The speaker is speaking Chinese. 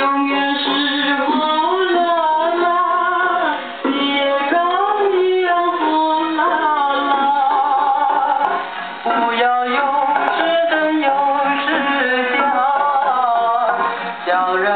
永远是不啦啦你也一样胡啦啦不要有时钝有时瞎叫人